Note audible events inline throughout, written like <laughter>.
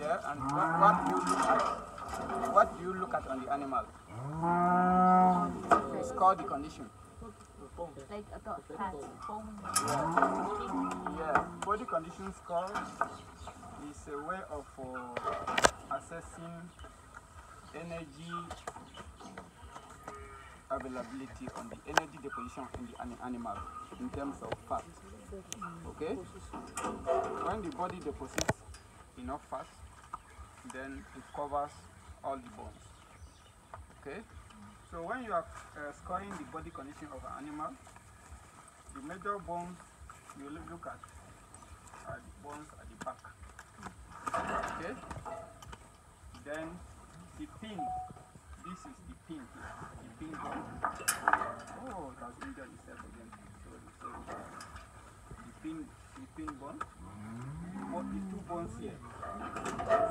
Yeah, and what, do you look at? On the animal? It's called the condition. Like a has foam. Yeah, body condition score is a way of uh, assessing energy availability on the energy deposition in the ani- animal in terms of fat. Okay? When the body deposits enough fat, then it covers all the bones. Okay? So when you are uh, scoring the body condition of an animal, the major bones you look at are the bones at the back. Okay? Then the pin, this is the pin here, the pin bone. Oh, Pin, the pin the two bones here.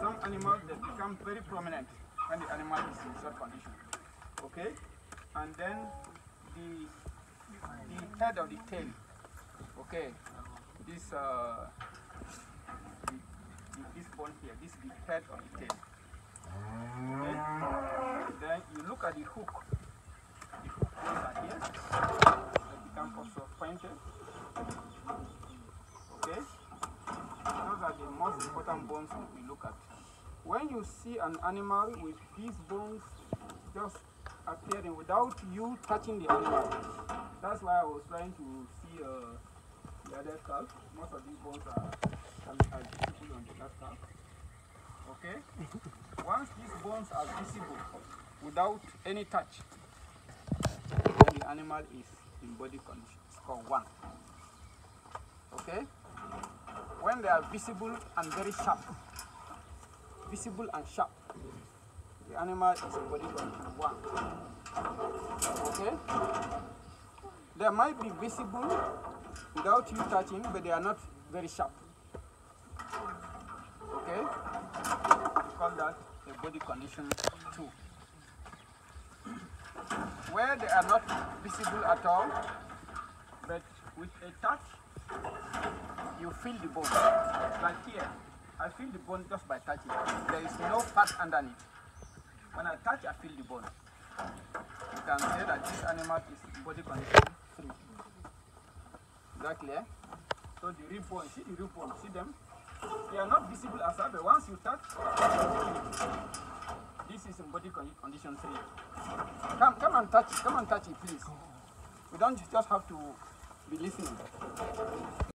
Some animals they become very prominent when the animal is in such condition. Okay? And then the the head of the tail. Okay, this uh, the, the, this bone here, this is the head of the tail. Okay. Then you look at the hook. The hook bones are here. They become also pointed. Okay. Those are bones we look at. When you see an animal with these bones just appearing without you touching the animal, that's why I was trying to see uh, the other calf. Most of these bones are, are visible on the left calf. Okay? <laughs> Once these bones are visible without any touch, the animal is in body condition. Score one. Okay? When they are visible and very sharp, visible and sharp, the animal is a body condition one. Okay? They might be visible without you touching, but they are not very sharp. Okay? We call that a body condition two. Where they are not visible at all, but with a touch, you feel the bone. Like here, I feel the bone just by touching. There is no fat underneath. When I touch, I feel the bone. You can say that this animal is body condition three. Is that clear? So the rib bone, see the rib bone, see them? They are not visible as well, but once you touch, this is in body condition three. Come, come and touch, it. come and touch it, please. We don't just have to be listening.